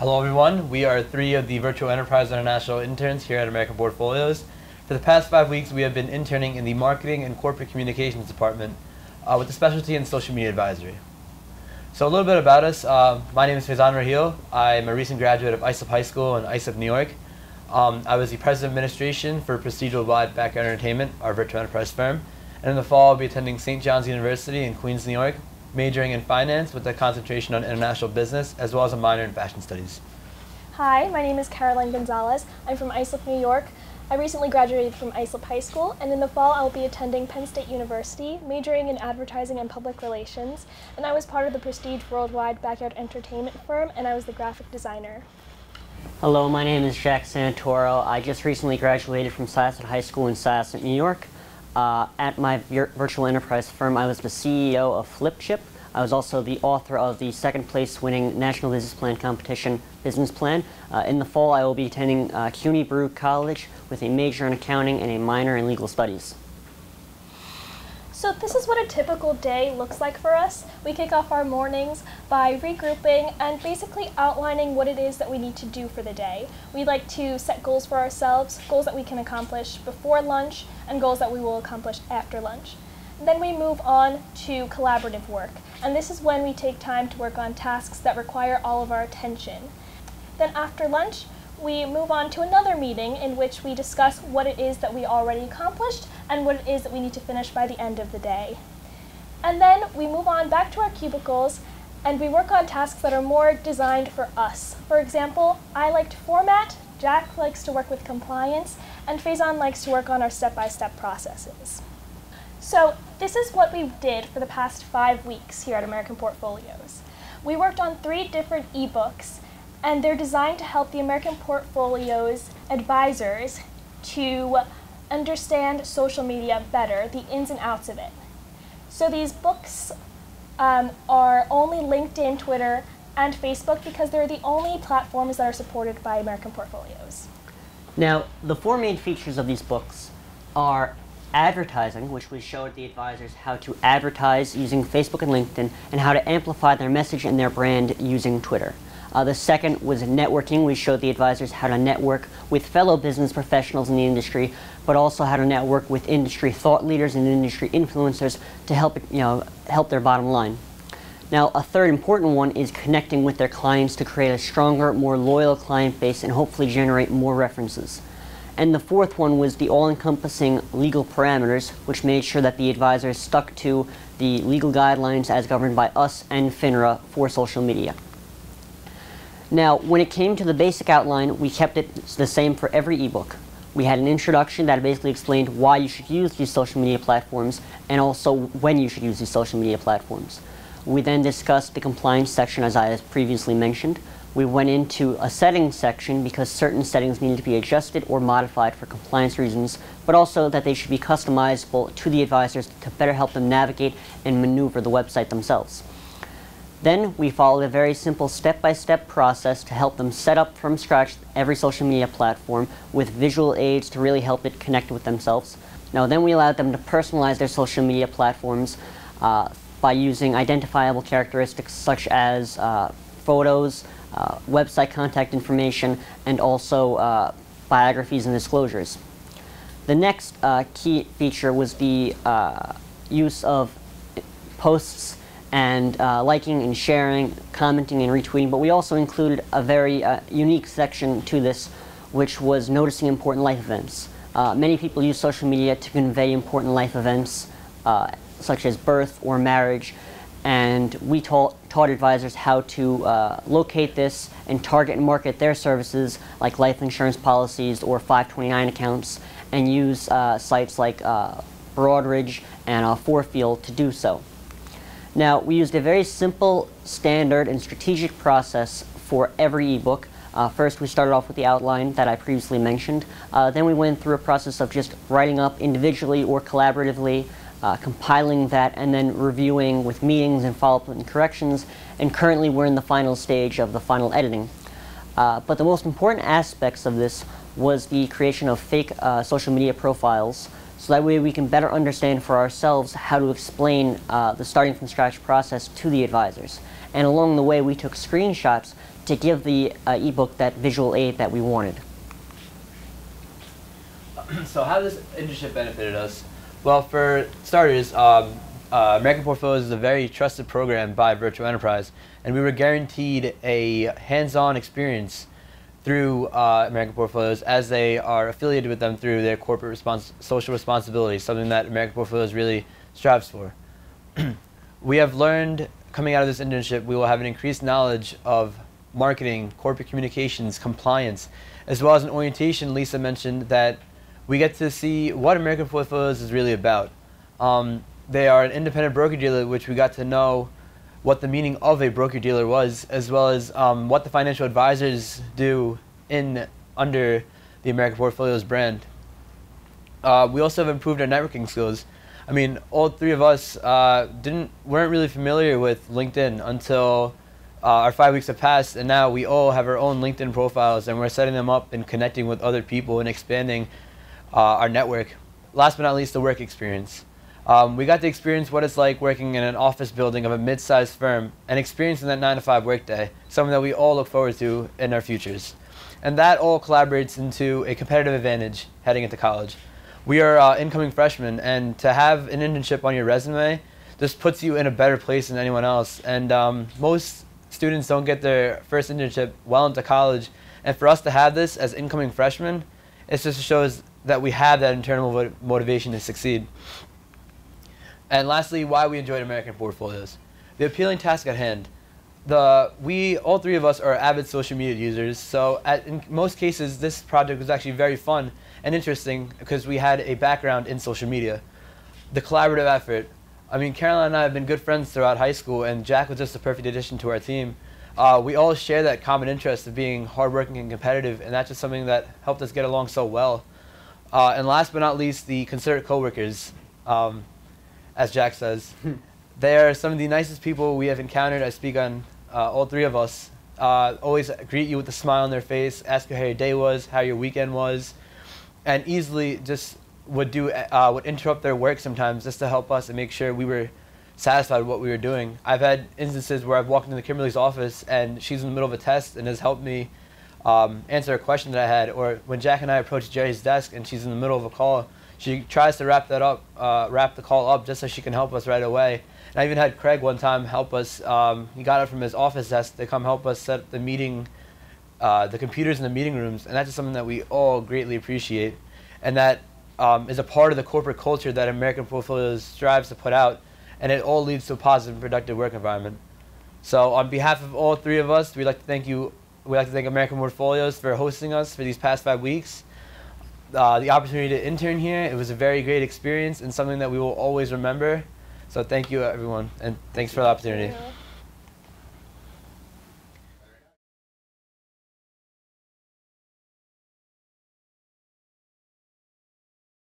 Hello everyone, we are three of the Virtual Enterprise International interns here at American Portfolios. For the past five weeks, we have been interning in the Marketing and Corporate Communications Department uh, with a specialty in Social Media Advisory. So a little bit about us. Uh, my name is Faizan Rahil. I'm a recent graduate of Islip High School in Islip, New York. Um, I was the President of Administration for Prestige Worldwide Backyard Entertainment, our virtual enterprise firm. And in the fall, I'll be attending St. John's University in Queens, New York, majoring in finance with a concentration on international business, as well as a minor in fashion studies. Hi, my name is Caroline Gonzalez. I'm from Islip, New York. I recently graduated from Islip High School, and in the fall I'll be attending Penn State University, majoring in advertising and public relations, and I was part of the Prestige Worldwide Backyard Entertainment firm, and I was the graphic designer. Hello, my name is Jack Santoro. I just recently graduated from Syosset High School in Syosset, New York. Uh, at my virtual enterprise firm, I was the CEO of Flipchip. I was also the author of the second place winning National Business Plan Competition Business Plan. Uh, in the fall, I will be attending uh, CUNY Baruch College with a major in accounting and a minor in legal studies. So this is what a typical day looks like for us. We kick off our mornings by regrouping and basically outlining what it is that we need to do for the day. We like to set goals for ourselves, goals that we can accomplish before lunch, and goals that we will accomplish after lunch. Then we move on to collaborative work, and this is when we take time to work on tasks that require all of our attention. Then after lunch, we move on to another meeting in which we discuss what it is that we already accomplished and what it is that we need to finish by the end of the day. And then we move on back to our cubicles and we work on tasks that are more designed for us. For example, I like to format, Jack likes to work with compliance, and Faizan likes to work on our step-by-step -step processes. So this is what we did for the past five weeks here at American Portfolios. We worked on three different ebooks and they're designed to help the American Portfolios advisors to understand social media better, the ins and outs of it. So these books um, are only LinkedIn, Twitter, and Facebook because they're the only platforms that are supported by American Portfolios. Now, the four main features of these books are advertising, which we showed the advisors how to advertise using Facebook and LinkedIn, and how to amplify their message and their brand using Twitter. Uh, the second was networking. We showed the advisors how to network with fellow business professionals in the industry, but also how to network with industry thought leaders and industry influencers to help, you know, help their bottom line. Now, a third important one is connecting with their clients to create a stronger, more loyal client base and hopefully generate more references. And the fourth one was the all-encompassing legal parameters, which made sure that the advisors stuck to the legal guidelines as governed by us and FINRA for social media. Now, when it came to the basic outline, we kept it the same for every ebook. We had an introduction that basically explained why you should use these social media platforms and also when you should use these social media platforms. We then discussed the compliance section as I have previously mentioned. We went into a settings section because certain settings needed to be adjusted or modified for compliance reasons, but also that they should be customizable to the advisors to better help them navigate and maneuver the website themselves. Then we followed a very simple step-by-step -step process to help them set up from scratch every social media platform with visual aids to really help it connect with themselves. Now then we allowed them to personalize their social media platforms uh, by using identifiable characteristics such as uh, photos, uh, website contact information, and also uh, biographies and disclosures. The next uh, key feature was the uh, use of posts and uh, liking and sharing, commenting and retweeting, but we also included a very uh, unique section to this, which was noticing important life events. Uh, many people use social media to convey important life events, uh, such as birth or marriage, and we taught, taught advisors how to uh, locate this and target and market their services, like life insurance policies or 529 accounts, and use uh, sites like Broadridge and Forefield to do so. Now, we used a very simple, standard, and strategic process for every ebook. Uh, first, we started off with the outline that I previously mentioned. Uh, then we went through a process of just writing up individually or collaboratively, uh, compiling that, and then reviewing with meetings and follow-up and corrections. And currently, we're in the final stage of the final editing. Uh, but the most important aspects of this was the creation of fake uh, social media profiles so that way we can better understand for ourselves how to explain uh, the starting from scratch process to the advisors. And along the way, we took screenshots to give the uh, ebook that visual aid that we wanted. so how this internship benefited us? Well, for starters, um, uh, American Portfolios is a very trusted program by Virtual Enterprise, and we were guaranteed a hands-on experience through uh, American Portfolios as they are affiliated with them through their corporate respons social responsibility, something that American Portfolios really strives for. we have learned coming out of this internship, we will have an increased knowledge of marketing, corporate communications, compliance, as well as an orientation. Lisa mentioned that we get to see what American Portfolios is really about. Um, they are an independent broker dealer, which we got to know what the meaning of a broker dealer was, as well as um, what the financial advisors do in under the American Portfolios brand. Uh, we also have improved our networking skills. I mean, all three of us uh, didn't weren't really familiar with LinkedIn until uh, our five weeks have passed, and now we all have our own LinkedIn profiles, and we're setting them up and connecting with other people and expanding uh, our network. Last but not least, the work experience. Um, we got to experience what it's like working in an office building of a mid-sized firm and experiencing that 9 to 5 workday, something that we all look forward to in our futures. And that all collaborates into a competitive advantage heading into college. We are uh, incoming freshmen, and to have an internship on your resume just puts you in a better place than anyone else. And um, most students don't get their first internship well into college. And for us to have this as incoming freshmen, it just shows that we have that internal motivation to succeed. And lastly, why we enjoyed American Portfolios. The appealing task at hand. The, we, all three of us are avid social media users, so at, in most cases, this project was actually very fun and interesting because we had a background in social media. The collaborative effort. I mean, Caroline and I have been good friends throughout high school, and Jack was just a perfect addition to our team. Uh, we all share that common interest of being hardworking and competitive, and that's just something that helped us get along so well. Uh, and last but not least, the considerate coworkers. Um, as Jack says. they are some of the nicest people we have encountered. I speak on uh, all three of us. Uh, always greet you with a smile on their face, ask you how your day was, how your weekend was, and easily just would do uh, would interrupt their work sometimes just to help us and make sure we were satisfied with what we were doing. I've had instances where I've walked into Kimberly's office and she's in the middle of a test and has helped me um, answer a question that I had, or when Jack and I approached Jerry's desk and she's in the middle of a call she tries to wrap that up, uh, wrap the call up just so she can help us right away. And I even had Craig one time help us. Um, he got it from his office desk to come help us set up the meeting, uh, the computers in the meeting rooms, and that's just something that we all greatly appreciate, and that um, is a part of the corporate culture that American Portfolios strives to put out, and it all leads to a positive and productive work environment. So on behalf of all three of us, we'd like to thank you. We'd like to thank American Portfolios for hosting us for these past five weeks uh, the opportunity to intern here. It was a very great experience and something that we will always remember. So thank you, everyone, and thanks for the opportunity.